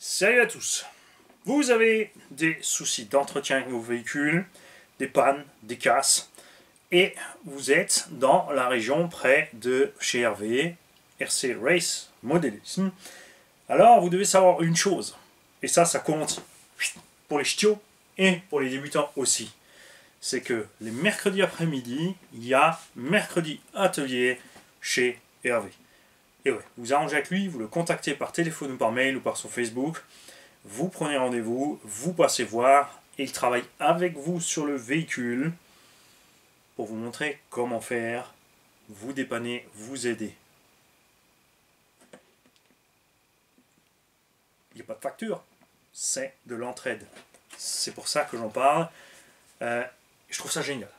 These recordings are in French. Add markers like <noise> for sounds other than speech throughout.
Salut à tous Vous avez des soucis d'entretien avec vos véhicules, des pannes, des casses, et vous êtes dans la région près de chez Hervé, RC Race Modelism. Alors vous devez savoir une chose, et ça, ça compte pour les ch'tios et pour les débutants aussi. C'est que les mercredis après-midi, il y a mercredi atelier chez Hervé. Et ouais, vous arrangez avec lui, vous le contactez par téléphone ou par mail ou par son Facebook, vous prenez rendez-vous, vous passez voir, et il travaille avec vous sur le véhicule pour vous montrer comment faire, vous dépanner, vous aider. Il n'y a pas de facture, c'est de l'entraide. C'est pour ça que j'en parle. Euh, je trouve ça génial.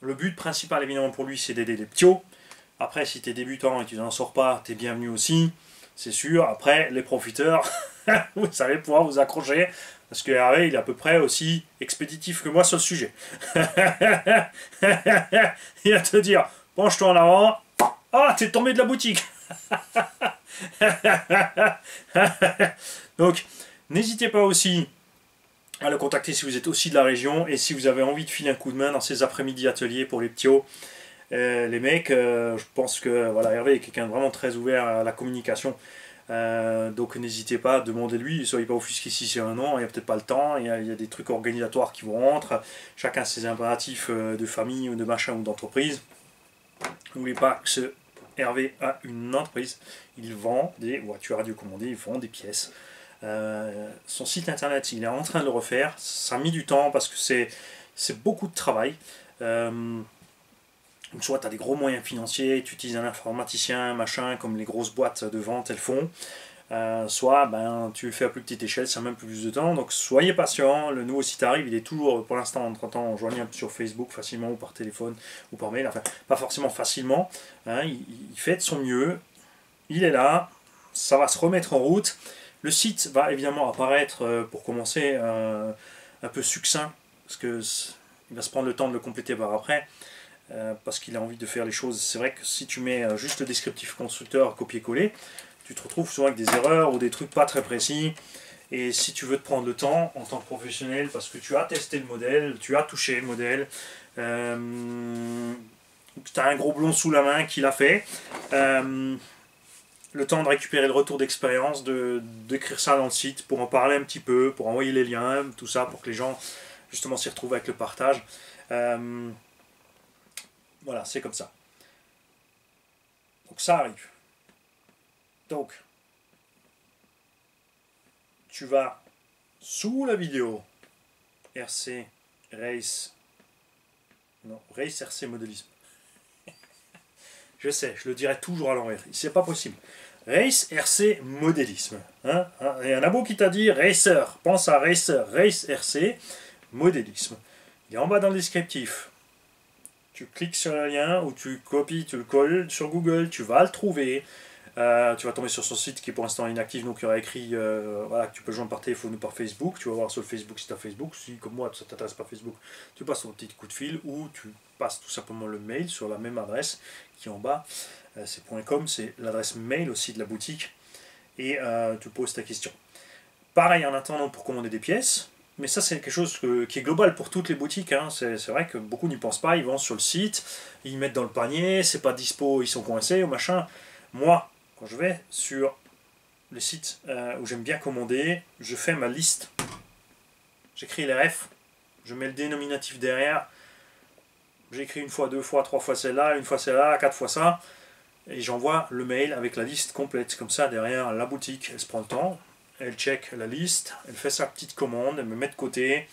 Le but principal, évidemment, pour lui, c'est d'aider les ptios. Après, si tu es débutant et tu n'en sors pas, tu es bienvenu aussi, c'est sûr. Après, les profiteurs, <laughs> vous allez pouvoir vous accrocher, parce que Hervé, il est à peu près aussi expéditif que moi sur le sujet. <laughs> il va te dire, penche-toi en avant, ah, t'es tombé de la boutique <laughs> Donc, n'hésitez pas aussi à le contacter si vous êtes aussi de la région et si vous avez envie de filer un coup de main dans ces après-midi ateliers pour les ptios. Euh, les mecs, euh, je pense que voilà, Hervé est quelqu'un de vraiment très ouvert à la communication. Euh, donc n'hésitez pas, demandez-lui, soyez pas offusqués si c'est un an, il n'y a peut-être pas le temps, il y, a, des trucs organisatoires qui vous rentrent, chacun ses impératifs de famille ou de machin ou d'entreprise. N'oubliez pas que ce Hervé a une entreprise, il vend des voitures radiocommandées, il vend des pièces. Son site internet, il est en train de le refaire, ça a mis du temps parce que c'est beaucoup de travail. Soit tu as des gros moyens financiers, tu utilises un informaticien, machin, comme les grosses boîtes de vente elles font. Euh, soit ben, tu le fais à plus petite échelle, ça même plus de temps. Donc soyez patient, le nouveau site arrive, il est toujours pour l'instant entre temps joignable sur Facebook facilement ou par téléphone ou par mail, enfin pas forcément facilement. Hein, il, fait de son mieux, il est là, ça va se remettre en route. Le site va évidemment apparaître pour commencer euh, un peu succinct, parce que il va se prendre le temps de le compléter par après. Euh, parce qu'il a envie de faire les choses. C'est vrai que si tu mets juste le descriptif constructeur copier-coller, tu te retrouves souvent avec des erreurs ou des trucs pas très précis. Et si tu veux te prendre le temps en tant que professionnel, parce que tu as testé le modèle, tu as touché le modèle, euh, tu as un gros blond sous la main qui l'a fait, euh, le temps de récupérer le retour d'expérience, d'écrire ça dans le site, pour en parler un petit peu, pour envoyer les liens, tout ça, pour que les gens justement s'y retrouvent avec le partage. Euh, voilà, c'est comme ça. Donc ça arrive. Donc, tu vas sous la vidéo RC Race, non, Race RC Modélisme. <laughs> je sais, je le dirai toujours à l'envers, c'est pas possible. Race RC Modélisme. Hein, hein, Il y a un abo qui t'a dit Racer, pense à Racer, Race RC Modélisme. Il est en bas dans le descriptif. Tu cliques sur le lien ou tu copies, tu le colles sur Google, tu vas le trouver. Euh, tu vas tomber sur son site qui est pour l'instant inactif, donc il y aura écrit euh, voilà, que tu peux joindre par téléphone ou par Facebook. Tu vas voir sur le Facebook si tu as Facebook. Si, comme moi, ça t'intéresse pas Facebook, tu passes ton petit coup de fil ou tu passes tout simplement le mail sur la même adresse qui est en bas. Euh, c'est .com, c'est l'adresse mail aussi de la boutique. Et tu poses ta question. Pareil en attendant pour commander des pièces. Mais ça, c'est quelque chose qui est global pour toutes les boutiques. Hein. C'est vrai que beaucoup n'y pensent pas. Ils vont sur le site, ils mettent dans le panier, c'est pas dispo, ils sont coincés ou machin. Moi, quand je vais sur le site euh, où j'aime bien commander, je fais ma liste. J'écris les refs, je mets le dénominatif derrière. J'écris une fois, deux fois, trois fois celle-là, une fois celle-là, quatre fois ça. Et j'envoie le mail avec la liste complète. Comme ça, derrière la boutique, elle se prend le temps, elle check la liste, elle fait sa petite commande, elle me met de côté.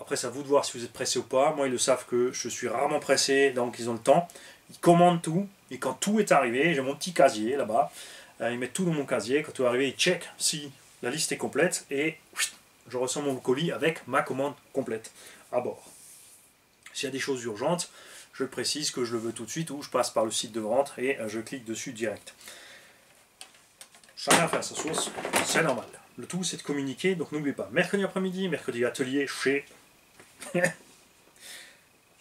Après, c'est à vous de voir si vous êtes pressé ou pas. Moi, ils le savent que je suis rarement pressé, donc ils ont le temps. Ils commandent tout, et quand tout est arrivé, j'ai mon petit casier là-bas. Euh, ils mettent tout dans mon casier. Quand tout est arrivé, ils check si la liste est complète, et je reçois mon colis avec ma commande complète à bord. S'il y a des choses urgentes, je précise que je le veux tout de suite, ou je passe par le site de vente et je clique dessus direct. Chacun fait à sa source, c'est normal. Le tout, c'est de communiquer, donc n'oubliez pas, mercredi après-midi, mercredi atelier chez <laughs>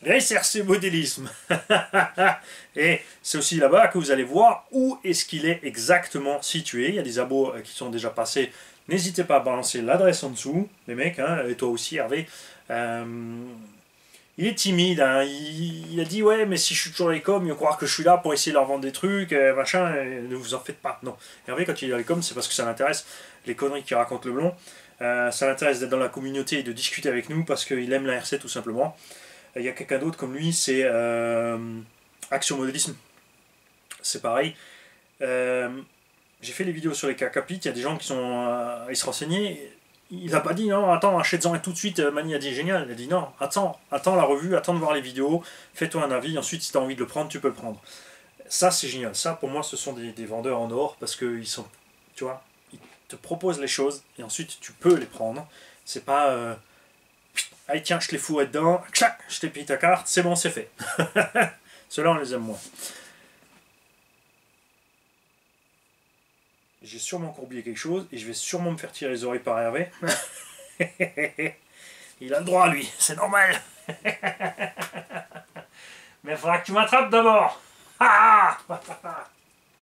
RC modélisme. <laughs> et c'est aussi là-bas que vous allez voir où est-ce qu'il est exactement situé. Il y a des abos euh, qui sont déjà passés. N'hésitez pas à balancer l'adresse en dessous, les mecs, hein, et toi aussi Hervé. Euh, il est timide, hein. il, a dit ouais mais si je suis toujours les coms, ils vont croire que je suis là pour essayer de leur vendre des trucs, euh, machin, ne vous en faites pas. Non. Hervé quand il est dans les c'est parce que ça l'intéresse, les conneries qu'il raconte le blond. ça l'intéresse d'être dans la communauté et de discuter avec nous parce qu'il aime la RC tout simplement. Il y a quelqu'un d'autre comme lui, c'est euh, Action Modélisme. C'est pareil. Euh, j'ai fait les vidéos sur les cas il y a des gens qui sont euh, ils se renseignaient. Il n'a pas dit non, attends, achète-en tout de suite, Mani a dit génial. Il a dit non, attends, attends la revue, attends de voir les vidéos, fais-toi un avis, ensuite si tu as envie de le prendre, tu peux le prendre. Ça c'est génial. Ça pour moi ce sont des, des vendeurs en or parce qu'ils sont, tu vois, ils te proposent les choses et ensuite tu peux les prendre. C'est pas Allez, tiens, je les fous dedans. Tchac, je t'ai pris ta carte. C'est bon, c'est fait. <laughs> Ceux-là, on les aime moins. J'ai sûrement courbillé quelque chose et je vais sûrement me faire tirer les oreilles par Hervé. <laughs> il a le droit, lui. C'est normal. <laughs> Mais il faudra que tu m'attrapes d'abord. <laughs>